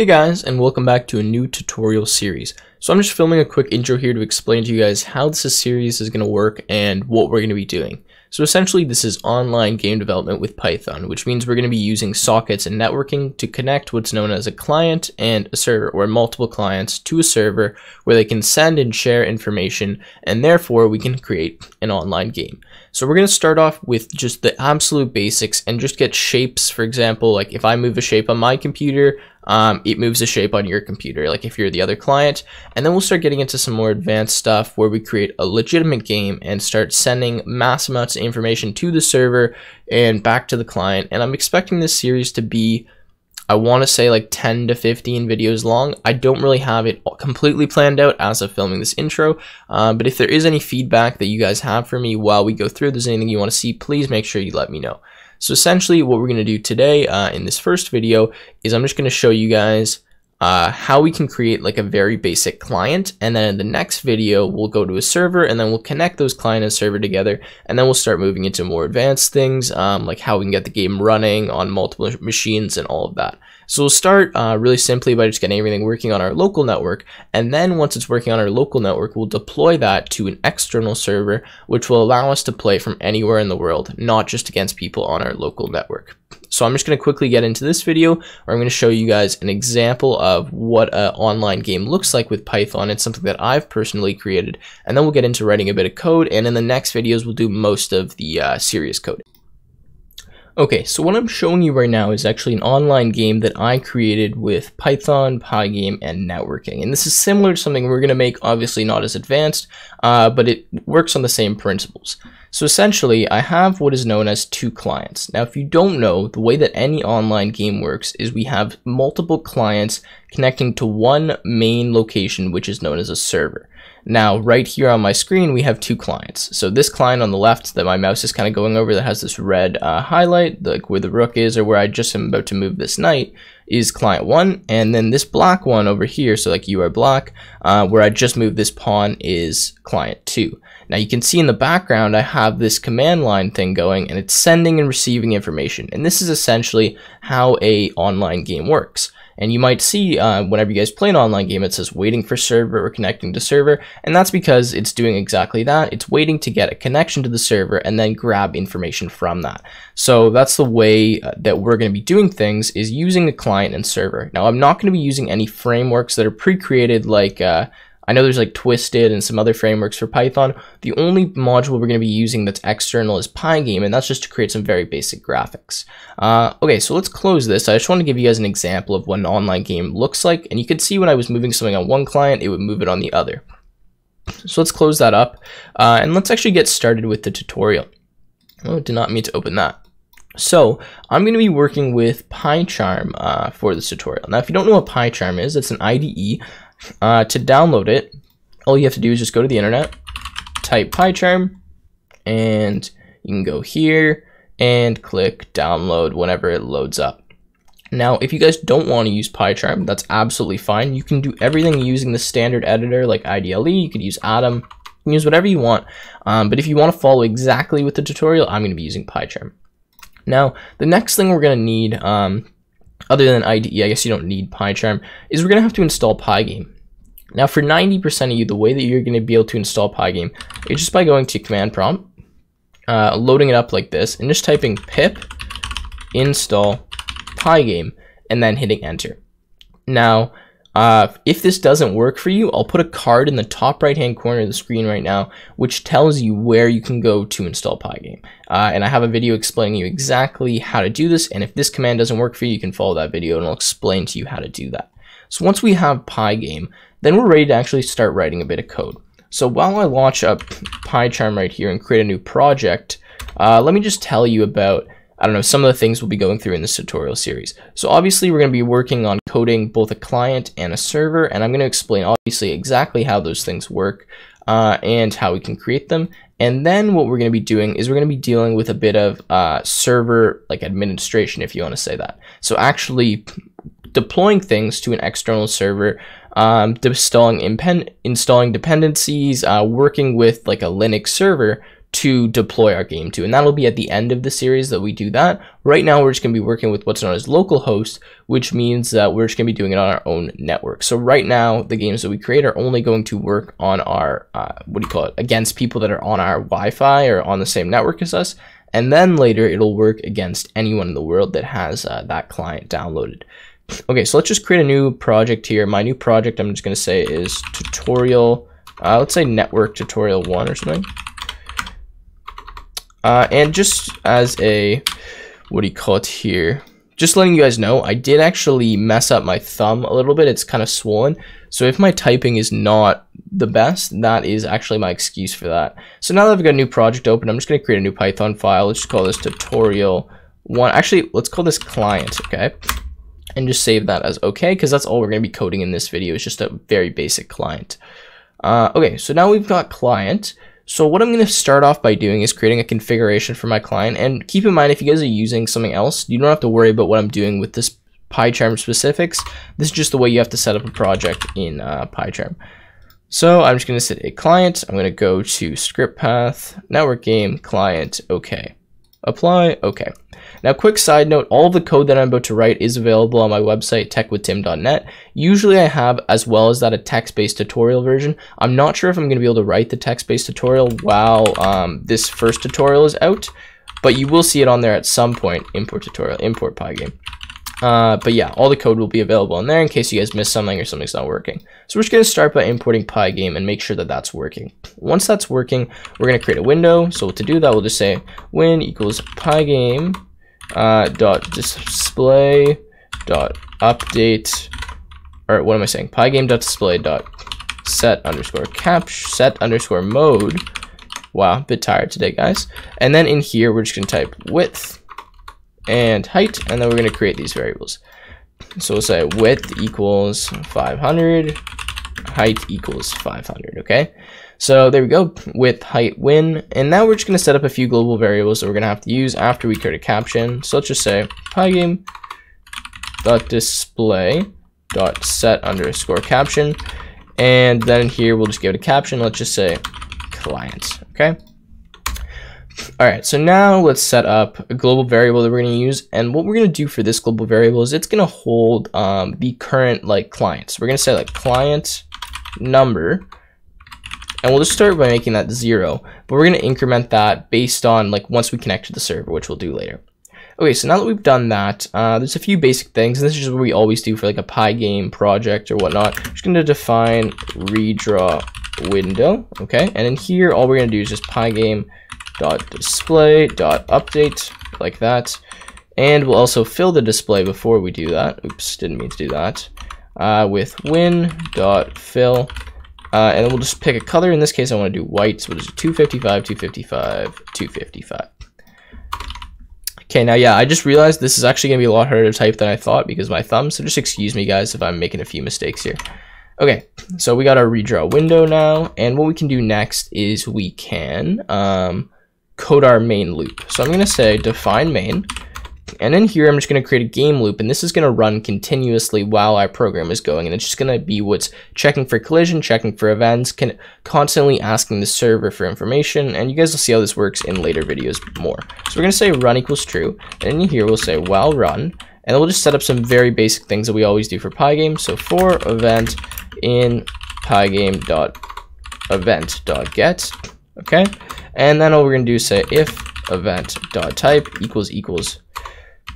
Hey guys, and welcome back to a new tutorial series. So I'm just filming a quick intro here to explain to you guys how this series is going to work and what we're going to be doing. So essentially this is online game development with Python, which means we're going to be using sockets and networking to connect what's known as a client and a server, or multiple clients to a server where they can send and share information, and therefore we can create an online game. So we're going to start off with just the absolute basics and just get shapes, for example, like if I move a shape on my computer, um, it moves a shape on your computer, like if you're the other client. And then we'll start getting into some more advanced stuff where we create a legitimate game and start sending mass amounts of information to the server and back to the client. And I'm expecting this series to be I want to say like 10 to 15 videos long. I don't really have it completely planned out as of filming this intro, uh, but if there is any feedback that you guys have for me while we go through, there's anything you want to see, please make sure you let me know. So essentially what we're going to do today uh, in this first video is I'm just going to show you guys uh, how we can create like a very basic client. And then in the next video, we'll go to a server and then we'll connect those client and server together. And then we'll start moving into more advanced things, um, like how we can get the game running on multiple machines and all of that. So we'll start uh, really simply by just getting everything working on our local network. And then once it's working on our local network, we'll deploy that to an external server, which will allow us to play from anywhere in the world, not just against people on our local network. So I'm just going to quickly get into this video where I'm going to show you guys an example of what an online game looks like with Python. It's something that I've personally created. And then we'll get into writing a bit of code. And in the next videos, we'll do most of the uh, serious coding. Okay, so what I'm showing you right now is actually an online game that I created with Python, Pygame, and networking. And this is similar to something we're going to make, obviously not as advanced, uh, but it works on the same principles. So essentially, I have what is known as two clients. Now, if you don't know, the way that any online game works is we have multiple clients connecting to one main location, which is known as a server. Now, right here on my screen, we have two clients. So this client on the left that my mouse is kind of going over that has this red uh, highlight, like where the rook is or where I just am about to move this knight, is client one. And then this black one over here, so like you are black, uh, where I just moved this pawn is client two. Now you can see in the background, I have this command line thing going and it's sending and receiving information. And this is essentially how a online game works. And you might see uh, whenever you guys play an online game, it says waiting for server or connecting to server. And that's because it's doing exactly that. It's waiting to get a connection to the server and then grab information from that. So that's the way uh, that we're going to be doing things is using the client and server. Now, I'm not going to be using any frameworks that are pre-created like uh, I know there's like Twisted and some other frameworks for Python. The only module we're going to be using that's external is Pygame, and that's just to create some very basic graphics. Uh, okay, so let's close this. I just want to give you guys an example of what an online game looks like, and you can see when I was moving something on one client, it would move it on the other. So let's close that up, uh, and let's actually get started with the tutorial. Oh, did not mean to open that. So I'm going to be working with PyCharm uh, for this tutorial. Now, if you don't know what PyCharm is, it's an IDE uh, to download it, all you have to do is just go to the internet, type PyCharm, and you can go here and click download whenever it loads up. Now, if you guys don't want to use PyCharm, that's absolutely fine. You can do everything using the standard editor like IDLE, you could use Atom, you can use whatever you want. Um, but if you want to follow exactly with the tutorial, I'm going to be using PyCharm. Now, the next thing we're going to need, um, other than IDE, I guess you don't need PyCharm, is we're going to have to install Pygame. Now for 90% of you, the way that you're going to be able to install Pygame is just by going to command prompt, uh, loading it up like this, and just typing pip install Pygame, and then hitting enter. Now, uh, if this doesn't work for you, I'll put a card in the top right hand corner of the screen right now, which tells you where you can go to install Pygame. Uh, and I have a video explaining you exactly how to do this, and if this command doesn't work for you, you can follow that video and I'll explain to you how to do that. So once we have Pygame, then we're ready to actually start writing a bit of code. So while I launch up PyCharm right here and create a new project, uh, let me just tell you about, I don't know, some of the things we'll be going through in this tutorial series. So obviously we're going to be working on coding both a client and a server, and I'm going to explain obviously exactly how those things work uh, and how we can create them. And then what we're going to be doing is we're going to be dealing with a bit of uh, server like administration, if you want to say that. So actually deploying things to an external server um, installing, installing dependencies, uh, working with like a Linux server to deploy our game to. And that'll be at the end of the series that we do that. Right now, we're just going to be working with what's known as localhost, which means that we're just going to be doing it on our own network. So right now, the games that we create are only going to work on our, uh, what do you call it, against people that are on our Wi-Fi or on the same network as us. And then later, it'll work against anyone in the world that has uh, that client downloaded. Okay, so let's just create a new project here. My new project, I'm just going to say is tutorial, uh, let's say network tutorial one or something. Uh, and just as a, what do you call it here? Just letting you guys know, I did actually mess up my thumb a little bit. It's kind of swollen. So if my typing is not the best, that is actually my excuse for that. So now that I've got a new project open, I'm just going to create a new Python file. Let's just call this tutorial one. Actually, let's call this client, okay? And just save that as okay, because that's all we're going to be coding in this video. It's just a very basic client. Uh, okay, so now we've got client. So what I'm going to start off by doing is creating a configuration for my client. And keep in mind, if you guys are using something else, you don't have to worry about what I'm doing with this PyCharm specifics. This is just the way you have to set up a project in uh, PyCharm. So I'm just going to set a client. I'm going to go to script path, network game, client, okay. Apply, okay. Now, quick side note, all the code that I'm about to write is available on my website, techwithtim.net. Usually I have, as well as that, a text-based tutorial version. I'm not sure if I'm going to be able to write the text-based tutorial while um, this first tutorial is out, but you will see it on there at some point, import tutorial, import pygame. Uh, but yeah, all the code will be available in there in case you guys missed something or something's not working. So we're just going to start by importing pygame and make sure that that's working. Once that's working, we're going to create a window. So to do that, we'll just say win equals pygame uh, dot display dot update or what am I saying? Pygame dot display dot set underscore cap set underscore mode. Wow, bit tired today, guys. And then in here, we're just gonna type width and height, and then we're gonna create these variables. So we'll say width equals 500, height equals 500, okay? So there we go, width, height, win. And now we're just to set up a few global variables that we're to have to use after we create a caption. So let's just say pygame dot display dot set underscore caption. And then here we'll just give it a caption. Let's just say client, okay? All right, so now let's set up a global variable that we're going to use. And what we're going to do for this global variable is it's going to hold um, the current like clients. We're going to say like client number and we'll just start by making that zero, but we're going to increment that based on like once we connect to the server, which we'll do later. Okay, so now that we've done that, uh, there's a few basic things, and this is just what we always do for like a Pygame project or whatnot. I'm just going to define redraw window, okay? And in here, all we're going to do is just pygame dot display dot update like that. And we'll also fill the display before we do that. Oops, didn't mean to do that. Uh, with win dot fill uh, and then we'll just pick a color. In this case, I want to do white. So we'll just do 255, 255, 255. Okay, now, yeah, I just realized this is actually going to be a lot harder to type than I thought because of my thumb. So just excuse me, guys, if I'm making a few mistakes here. Okay, so we got our redraw window now. And what we can do next is we can um, code our main loop. So I'm going to say define main. And in here, I'm just going to create a game loop, and this is going to run continuously while our program is going. And it's just going to be what's checking for collision, checking for events, can constantly asking the server for information. And you guys will see how this works in later videos more. So we're going to say run equals true. And in here, we'll say while run. And we'll just set up some very basic things that we always do for Pygame. So for event in pygame dot event dot get. Okay. And then all we're going to do is say if event dot type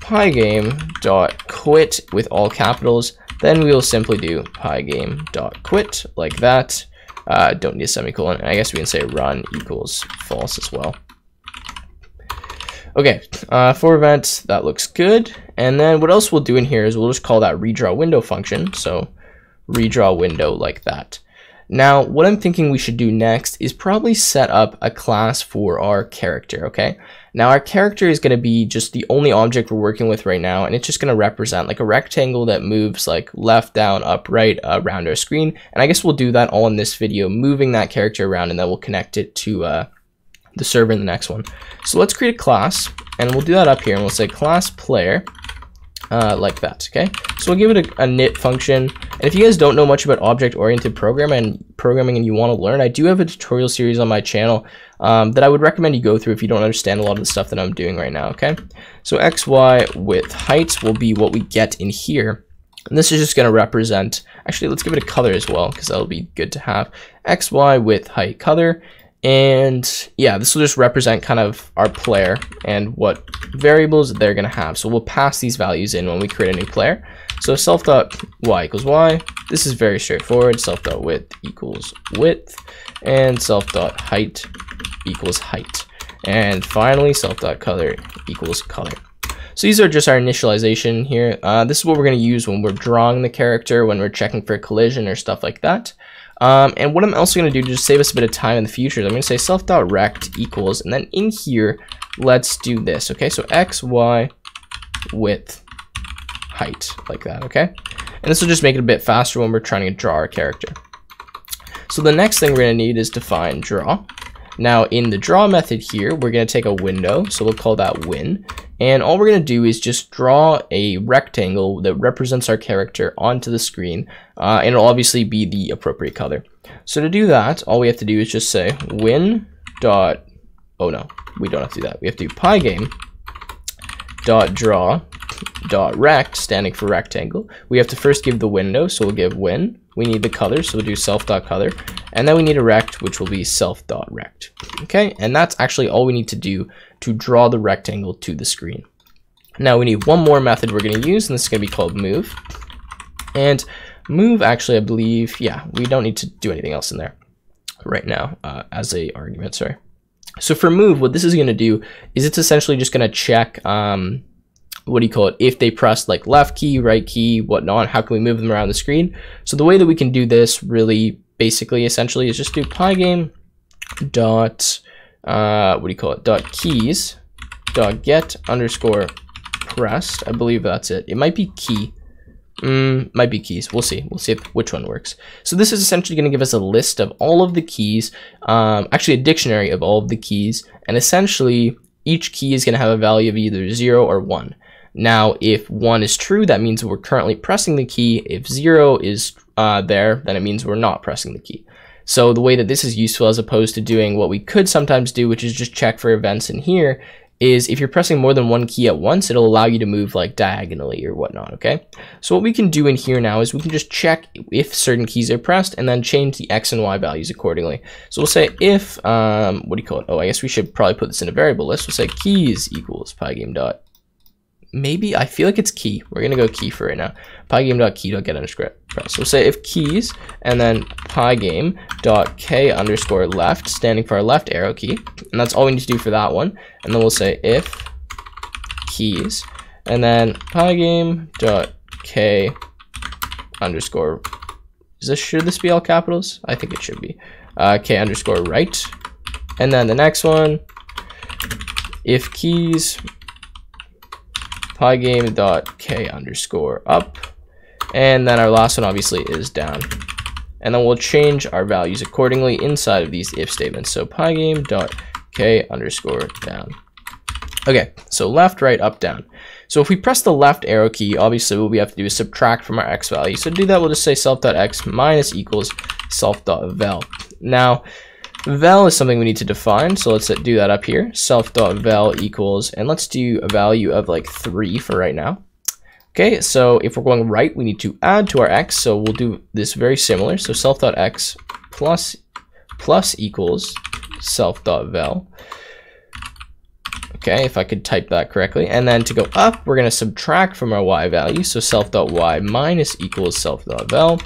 equals equals pygame.quit with all capitals, then we will simply do pygame.quit like that. Uh, don't need a semicolon. And I guess we can say run equals false as well. Okay, uh, for events, that looks good. And then what else we'll do in here is we'll just call that redraw window function. So redraw window like that. Now, what I'm thinking we should do next is probably set up a class for our character, okay? Now, our character is going to be just the only object we're working with right now, and it's just going to represent like a rectangle that moves like left, down, up, right uh, around our screen. And I guess we'll do that all in this video, moving that character around, and then we'll connect it to uh, the server in the next one. So let's create a class, and we'll do that up here, and we'll say class player, uh, like that, okay? So we'll give it a, a init function. And if you guys don't know much about object-oriented programming and programming and you want to learn, I do have a tutorial series on my channel um, that I would recommend you go through if you don't understand a lot of the stuff that I'm doing right now, okay? So xy with height will be what we get in here. And this is just going to represent, actually, let's give it a color as well, because that'll be good to have. xy with height color. And yeah, this will just represent kind of our player and what variables they're to have. So we'll pass these values in when we create a new player. So self dot y equals y. This is very straightforward. Self dot width equals width. And self dot height equals height. And finally, self dot color equals color. So these are just our initialization here. Uh, this is what we're to use when we're drawing the character, when we're checking for collision or stuff like that. Um, and what I'm also going to do to just save us a bit of time in the future is I'm going to say self.rect equals, and then in here, let's do this, okay? So x, y, width, height, like that, okay? And this will just make it a bit faster when we're trying to draw our character. So the next thing we're going to need is define draw. Now in the draw method here, we're going to take a window, so we'll call that win. And all we're going to do is just draw a rectangle that represents our character onto the screen, uh, and it'll obviously be the appropriate color. So to do that, all we have to do is just say win dot, oh no, we don't have to do that. We have to do pygame dot draw dot rect, standing for rectangle. We have to first give the window, so we'll give win. We need the color, so we'll do self dot color. And then we need a rect, which will be self dot rect. Okay, and that's actually all we need to do to draw the rectangle to the screen. Now we need one more method we're going to use, and this is going to be called move. And move, actually, I believe, yeah, we don't need to do anything else in there right now uh, as a argument, sorry. So for move, what this is going to do is it's essentially just going to check um, what do you call it, if they press like left key, right key, whatnot, how can we move them around the screen? So the way that we can do this really basically essentially is just do pygame dot, uh, what do you call it, dot keys dot get underscore pressed. I believe that's it. It might be key. Mm, might be keys. We'll see. We'll see if, which one works. So this is essentially going to give us a list of all of the keys, um, actually a dictionary of all of the keys, and essentially each key is going to have a value of either 0 or 1. Now, if 1 is true, that means we're currently pressing the key. If 0 is uh, there, then it means we're not pressing the key. So the way that this is useful as opposed to doing what we could sometimes do, which is just check for events in here, is if you're pressing more than one key at once, it'll allow you to move like diagonally or whatnot, okay? So what we can do in here now is we can just check if certain keys are pressed and then change the X and Y values accordingly. So we'll say if, um, what do you call it? Oh, I guess we should probably put this in a variable list. We'll say keys equals pygame dot maybe I feel like it's key. We're gonna go key for right now. Pygame.key.get underscore press. We'll say if keys and then pygame dot k underscore left, standing for our left arrow key, and that's all we need to do for that one. And then we'll say if keys and then pygame dot k underscore. Is this should this be all capitals? I think it should be. Uh, k underscore right, and then the next one. If keys pygame.k underscore up. And then our last one obviously is down. And then we'll change our values accordingly inside of these if statements. So pygame.k underscore down. Okay, so left, right, up, down. So if we press the left arrow key, obviously what we have to do is subtract from our x value. So to do that, we'll just say self.x minus equals self.vel. Now, val is something we need to define, so let's do that up here. Self.val equals, and let's do a value of like 3 for right now. Okay, so if we're going right, we need to add to our x, so we'll do this very similar. So self.x plus, plus equals self.val. Okay, if I could type that correctly. And then to go up, we're going to subtract from our y value. So self.y minus equals self.val.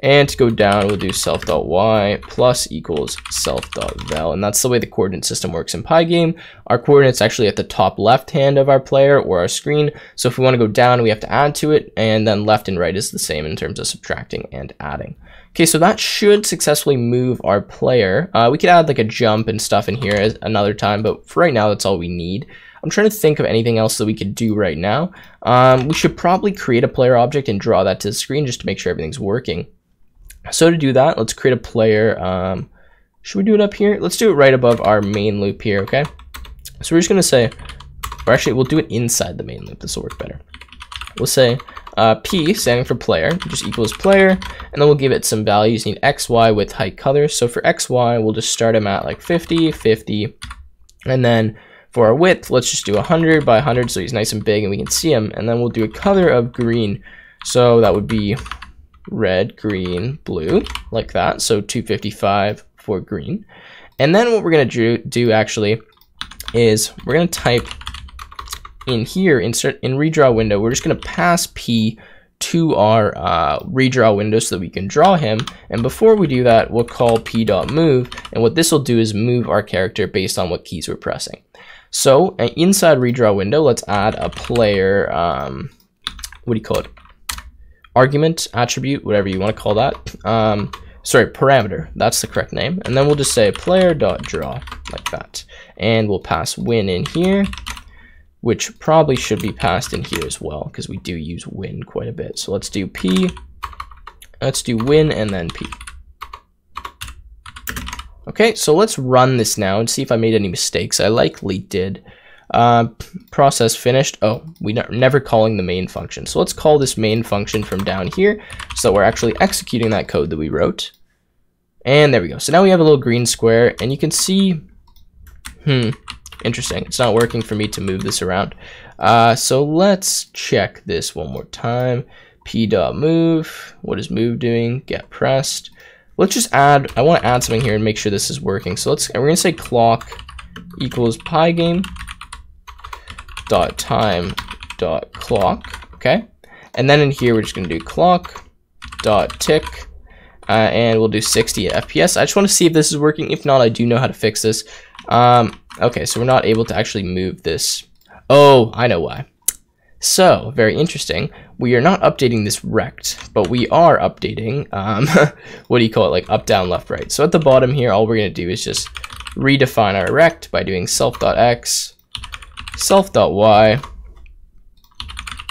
And to go down, we'll do self.y plus equals self.val. And that's the way the coordinate system works in Pygame. Our coordinate's actually at the top left hand of our player or our screen. So if we want to go down, we have to add to it. And then left and right is the same in terms of subtracting and adding. Okay, so that should successfully move our player. Uh, we could add like a jump and stuff in here another time, but for right now, that's all we need. I'm trying to think of anything else that we could do right now. Um, we should probably create a player object and draw that to the screen just to make sure everything's working. So to do that, let's create a player. Um, should we do it up here? Let's do it right above our main loop here, okay? So we're just to say, or actually, we'll do it inside the main loop. This will work better. we'll say uh, P standing for player, just equals player, and then we'll give it some values, need X, Y with height color. So for X, Y, we'll just start them at like 50, 50, and then for our width, let's just do 100 by 100 so he's nice and big and we can see him. And then we'll do a color of green. So that would be red, green, blue, like that. So 255 for green. And then what we're going to do, do actually is we're going to type in here, insert in redraw window, we're just going to pass P to our uh, redraw window so that we can draw him. And before we do that, we'll call p.move. And what this will do is move our character based on what keys we're pressing. So inside redraw window, let's add a player, um, what do you call it? Argument, attribute, whatever you want to call that. Um, sorry, parameter, that's the correct name. And then we'll just say player.draw, like that. And we'll pass win in here, which probably should be passed in here as well, because we do use win quite a bit. So let's do p, let's do win and then p. Okay, so let's run this now and see if I made any mistakes. I likely did. Uh, process finished. Oh, we are never calling the main function. So let's call this main function from down here so that we're actually executing that code that we wrote. And there we go. So now we have a little green square and you can see, hmm, interesting. It's not working for me to move this around. Uh, so let's check this one more time. P dot move. what is move doing? Get pressed let's just add, I want to add something here and make sure this is working. So let's, we're going to say clock equals pygame dot time dot clock, okay? And then in here, we're just going to do clock dot tick, uh, and we'll do 60 FPS. I just want to see if this is working. If not, I do know how to fix this. Um, okay, so we're not able to actually move this. Oh, I know why. So, very interesting. We are not updating this rect, but we are updating, um, what do you call it, like up, down, left, right. So at the bottom here, all we're going to do is just redefine our rect by doing self.x, self.y,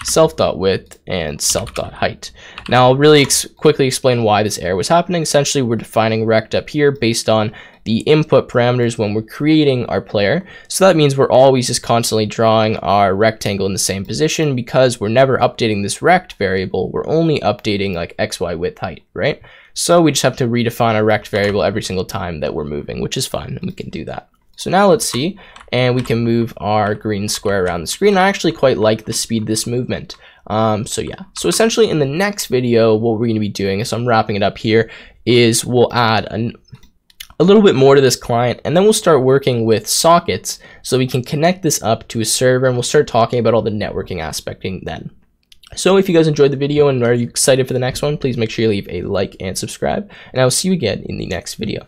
self.width, and self.height. Now I'll really ex quickly explain why this error was happening. Essentially, we're defining rect up here based on the input parameters when we're creating our player. So that means we're always just constantly drawing our rectangle in the same position because we're never updating this rect variable. We're only updating like x, y, width, height, right? So we just have to redefine our rect variable every single time that we're moving, which is fine, and we can do that. So now let's see, and we can move our green square around the screen. I actually quite like the speed of this movement. Um, so yeah, so essentially in the next video, what we're going to be doing, so I'm wrapping it up here, is we'll add an, a little bit more to this client, and then we'll start working with sockets so we can connect this up to a server, and we'll start talking about all the networking aspecting then. So if you guys enjoyed the video and are you excited for the next one, please make sure you leave a like and subscribe, and I will see you again in the next video.